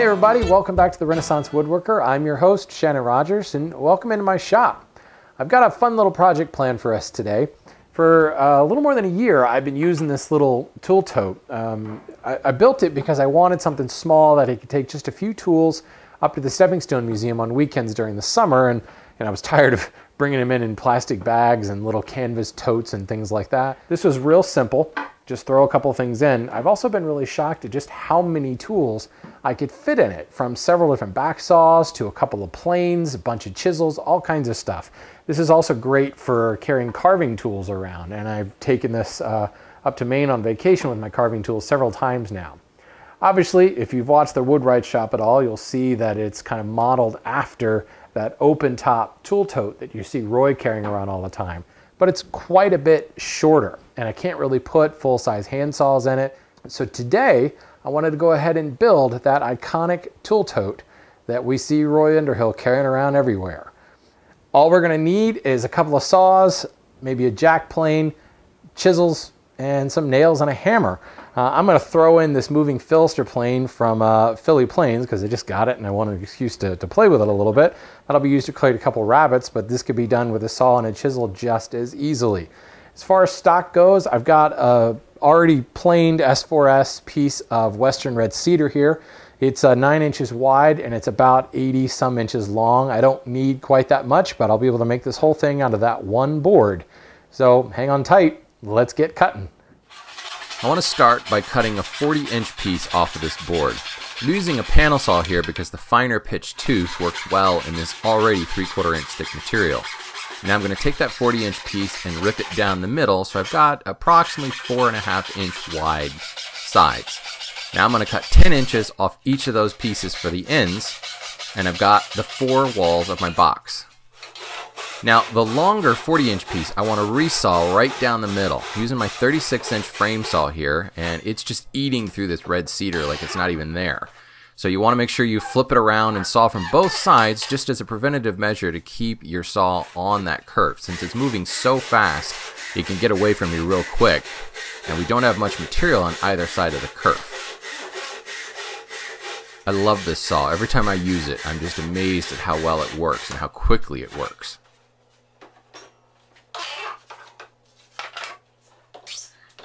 Hey everybody, welcome back to the Renaissance Woodworker. I'm your host, Shannon Rogers, and welcome into my shop. I've got a fun little project planned for us today. For uh, a little more than a year, I've been using this little tool tote. Um, I, I built it because I wanted something small that I could take just a few tools up to the Stepping Stone Museum on weekends during the summer, and, and I was tired of bringing them in in plastic bags and little canvas totes and things like that. This was real simple just throw a couple things in. I've also been really shocked at just how many tools I could fit in it, from several different back saws to a couple of planes, a bunch of chisels, all kinds of stuff. This is also great for carrying carving tools around, and I've taken this uh, up to Maine on vacation with my carving tools several times now. Obviously, if you've watched the Woodwright shop at all, you'll see that it's kind of modeled after that open top tool tote that you see Roy carrying around all the time but it's quite a bit shorter and I can't really put full-size hand saws in it. So today I wanted to go ahead and build that iconic tool tote that we see Roy Underhill carrying around everywhere. All we're gonna need is a couple of saws, maybe a jack plane, chisels, and some nails and a hammer. Uh, I'm going to throw in this moving fillister plane from uh, Philly Planes because I just got it and I want an excuse to, to play with it a little bit. That'll be used to create a couple rabbets, but this could be done with a saw and a chisel just as easily. As far as stock goes, I've got a already planed S4S piece of Western Red Cedar here. It's uh, nine inches wide and it's about 80 some inches long. I don't need quite that much, but I'll be able to make this whole thing out of that one board. So hang on tight, let's get cutting. I want to start by cutting a 40 inch piece off of this board. I'm using a panel saw here because the finer pitch tooth works well in this already 3 quarter inch thick material. Now I'm going to take that 40 inch piece and rip it down the middle so I've got approximately 4.5 inch wide sides. Now I'm going to cut 10 inches off each of those pieces for the ends and I've got the four walls of my box. Now, the longer 40 inch piece, I want to resaw right down the middle using my 36 inch frame saw here, and it's just eating through this red cedar like it's not even there. So you want to make sure you flip it around and saw from both sides just as a preventative measure to keep your saw on that curve. Since it's moving so fast, it can get away from you real quick, and we don't have much material on either side of the curve. I love this saw. Every time I use it, I'm just amazed at how well it works and how quickly it works.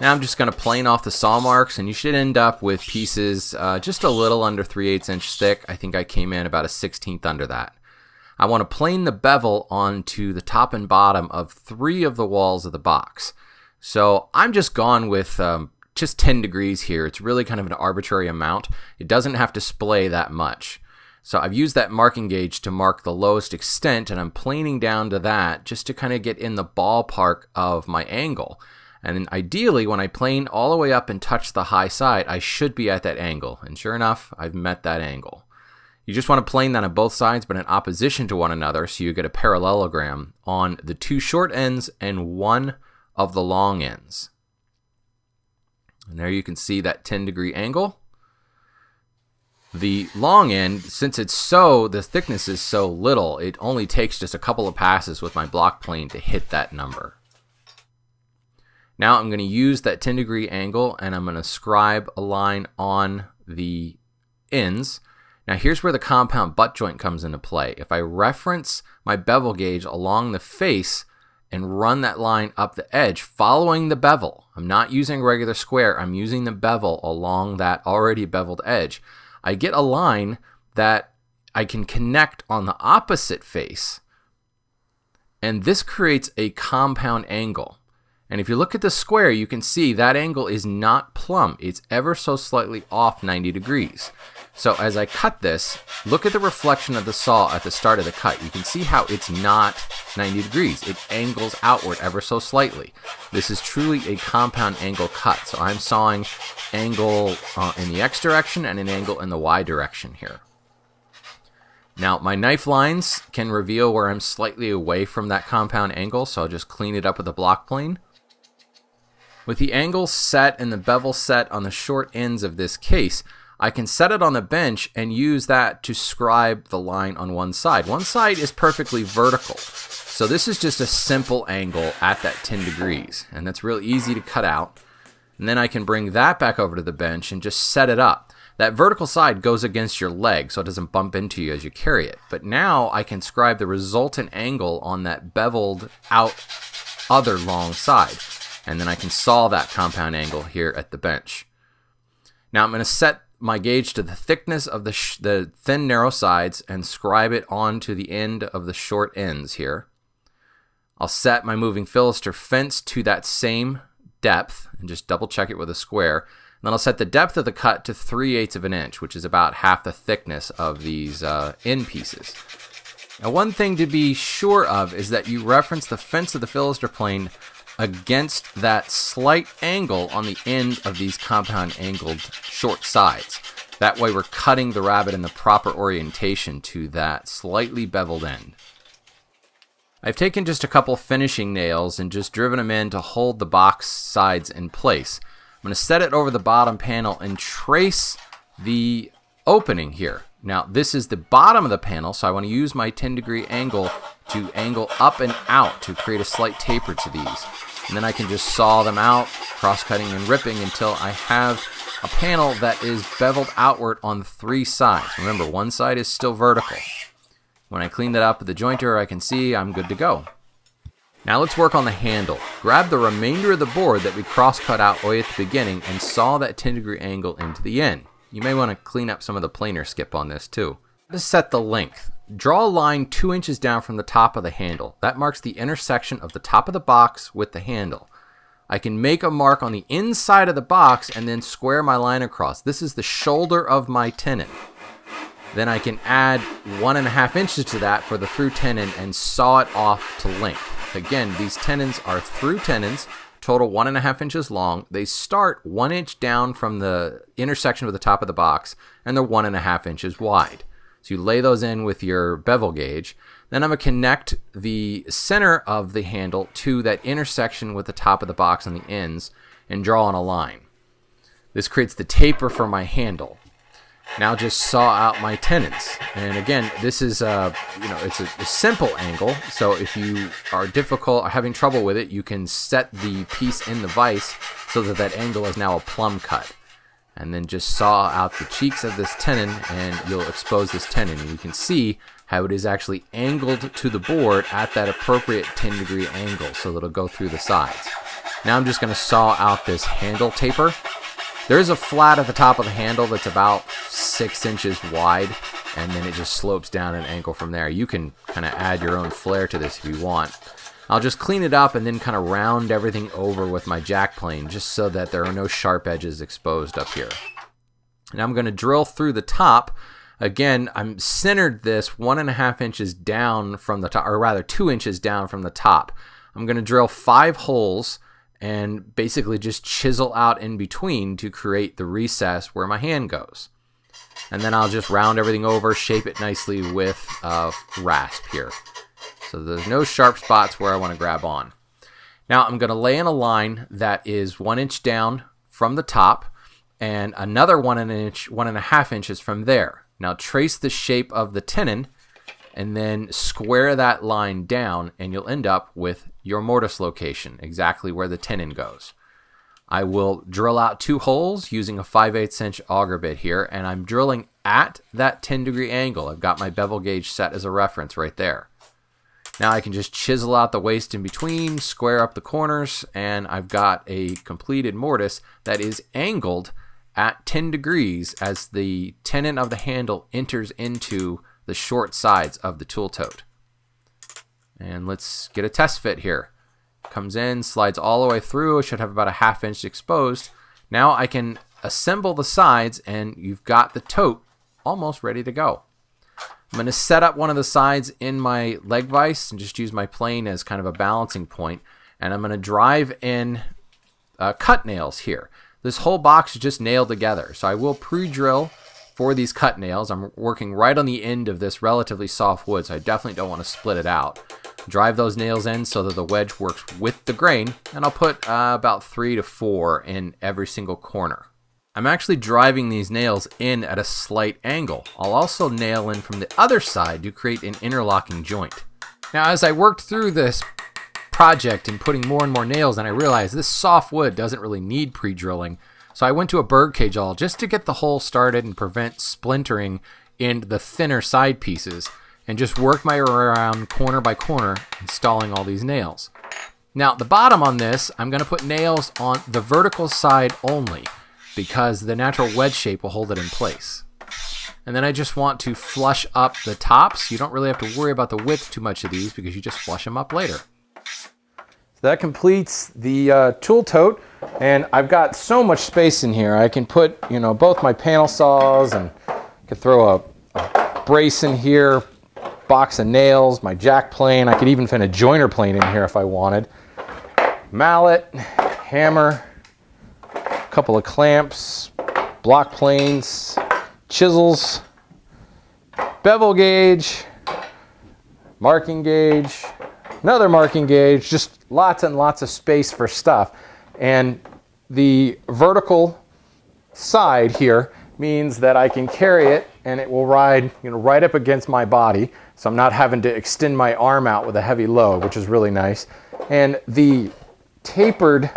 Now I'm just going to plane off the saw marks and you should end up with pieces uh, just a little under 3 8 inch thick. I think I came in about a 16th under that. I want to plane the bevel onto the top and bottom of three of the walls of the box. So I'm just gone with um, just 10 degrees here. It's really kind of an arbitrary amount. It doesn't have to splay that much. So I've used that marking gauge to mark the lowest extent and I'm planing down to that just to kind of get in the ballpark of my angle. And then ideally, when I plane all the way up and touch the high side, I should be at that angle. And sure enough, I've met that angle. You just want to plane that on both sides, but in opposition to one another, so you get a parallelogram on the two short ends and one of the long ends. And there you can see that 10 degree angle. The long end, since it's so, the thickness is so little, it only takes just a couple of passes with my block plane to hit that number. Now I'm going to use that 10 degree angle and I'm going to scribe a line on the ends. Now here's where the compound butt joint comes into play. If I reference my bevel gauge along the face and run that line up the edge following the bevel, I'm not using a regular square, I'm using the bevel along that already beveled edge, I get a line that I can connect on the opposite face and this creates a compound angle. And if you look at the square, you can see that angle is not plumb. It's ever so slightly off 90 degrees. So as I cut this, look at the reflection of the saw at the start of the cut. You can see how it's not 90 degrees. It angles outward ever so slightly. This is truly a compound angle cut. So I'm sawing angle uh, in the X direction and an angle in the Y direction here. Now, my knife lines can reveal where I'm slightly away from that compound angle, so I'll just clean it up with a block plane. With the angle set and the bevel set on the short ends of this case, I can set it on the bench and use that to scribe the line on one side. One side is perfectly vertical. So this is just a simple angle at that 10 degrees. And that's real easy to cut out. And then I can bring that back over to the bench and just set it up. That vertical side goes against your leg so it doesn't bump into you as you carry it. But now I can scribe the resultant angle on that beveled out other long side. And then I can saw that compound angle here at the bench. Now I'm going to set my gauge to the thickness of the, the thin narrow sides and scribe it onto the end of the short ends here. I'll set my moving fillister fence to that same depth and just double check it with a square. And then I'll set the depth of the cut to 3 eighths of an inch, which is about half the thickness of these uh, end pieces. Now one thing to be sure of is that you reference the fence of the fillister plane against that slight angle on the end of these compound angled short sides. That way we're cutting the rabbet in the proper orientation to that slightly beveled end. I've taken just a couple finishing nails and just driven them in to hold the box sides in place. I'm going to set it over the bottom panel and trace the opening here. Now this is the bottom of the panel so I want to use my 10 degree angle to angle up and out to create a slight taper to these. And then I can just saw them out, cross-cutting and ripping until I have a panel that is beveled outward on three sides. Remember, one side is still vertical. When I clean that up with the jointer, I can see I'm good to go. Now let's work on the handle. Grab the remainder of the board that we cross-cut out way at the beginning and saw that 10 degree angle into the end. You may want to clean up some of the planer skip on this too. To set the length, draw a line 2 inches down from the top of the handle. That marks the intersection of the top of the box with the handle. I can make a mark on the inside of the box and then square my line across. This is the shoulder of my tenon. Then I can add one and a half inches to that for the through tenon and saw it off to length. Again, these tenons are through tenons total one and a half inches long. They start one inch down from the intersection with the top of the box, and they're one and a half inches wide. So you lay those in with your bevel gauge. Then I'm going to connect the center of the handle to that intersection with the top of the box on the ends and draw on a line. This creates the taper for my handle. Now just saw out my tenons. And again, this is a, you know, it's a, a, simple angle. So if you are difficult or having trouble with it, you can set the piece in the vise so that that angle is now a plumb cut. And then just saw out the cheeks of this tenon and you'll expose this tenon. And you can see how it is actually angled to the board at that appropriate 10 degree angle so that it'll go through the sides. Now I'm just going to saw out this handle taper there is a flat at the top of the handle that's about six inches wide, and then it just slopes down an angle from there. You can kind of add your own flair to this if you want. I'll just clean it up and then kind of round everything over with my jack plane just so that there are no sharp edges exposed up here. Now I'm going to drill through the top. Again, I'm centered this one and a half inches down from the top, or rather two inches down from the top. I'm going to drill five holes and basically just chisel out in between to create the recess where my hand goes. And then I'll just round everything over, shape it nicely with uh, rasp here. So there's no sharp spots where I want to grab on. Now I'm going to lay in a line that is one inch down from the top and another one an inch, one and a half inches from there. Now trace the shape of the tenon and then square that line down and you'll end up with your mortise location, exactly where the tenon goes. I will drill out two holes using a 5 8 inch auger bit here, and I'm drilling at that 10 degree angle. I've got my bevel gauge set as a reference right there. Now I can just chisel out the waste in between, square up the corners, and I've got a completed mortise that is angled at 10 degrees as the tenon of the handle enters into the short sides of the tool tote. And let's get a test fit here. Comes in, slides all the way through. Should have about a half inch exposed. Now I can assemble the sides and you've got the tote almost ready to go. I'm going to set up one of the sides in my leg vise and just use my plane as kind of a balancing point. And I'm going to drive in uh, cut nails here. This whole box is just nailed together. So I will pre-drill for these cut nails. I'm working right on the end of this relatively soft wood, so I definitely don't want to split it out. Drive those nails in so that the wedge works with the grain, and I'll put uh, about three to four in every single corner. I'm actually driving these nails in at a slight angle. I'll also nail in from the other side to create an interlocking joint. Now as I worked through this project and putting more and more nails in, I realized this soft wood doesn't really need pre-drilling So I went to a birdcage awl just to get the hole started and prevent splintering in the thinner side pieces and just work my way around corner by corner installing all these nails. Now the bottom on this, I'm going to put nails on the vertical side only because the natural wedge shape will hold it in place. And then I just want to flush up the tops. You don't really have to worry about the width too much of these because you just flush them up later. So that completes the uh, tool tote. And I've got so much space in here. I can put, you know, both my panel saws and I could throw a, a brace in here, box of nails, my jack plane. I could even fit a joiner plane in here if I wanted. Mallet, hammer, couple of clamps, block planes, chisels, bevel gauge, marking gauge, another marking gauge, just lots and lots of space for stuff. And the vertical side here means that I can carry it and it will ride you know, right up against my body. So I'm not having to extend my arm out with a heavy load, which is really nice. And the tapered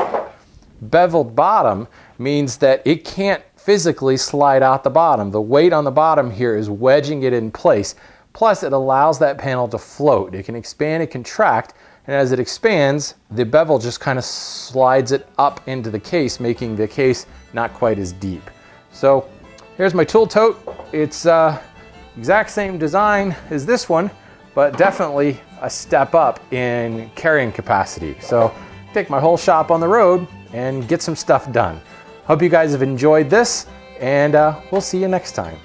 beveled bottom means that it can't physically slide out the bottom. The weight on the bottom here is wedging it in place. Plus, it allows that panel to float. It can expand and contract, and as it expands, the bevel just kind of slides it up into the case, making the case not quite as deep. So here's my tool tote. It's uh, exact same design as this one, but definitely a step up in carrying capacity. So take my whole shop on the road and get some stuff done. Hope you guys have enjoyed this, and uh, we'll see you next time.